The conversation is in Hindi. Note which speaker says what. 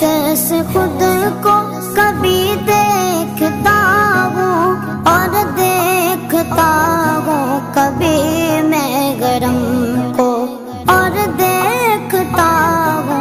Speaker 1: कैसे खुद को कभी देखता हूँ और देखता हूँ कभी मैं गरम को और देख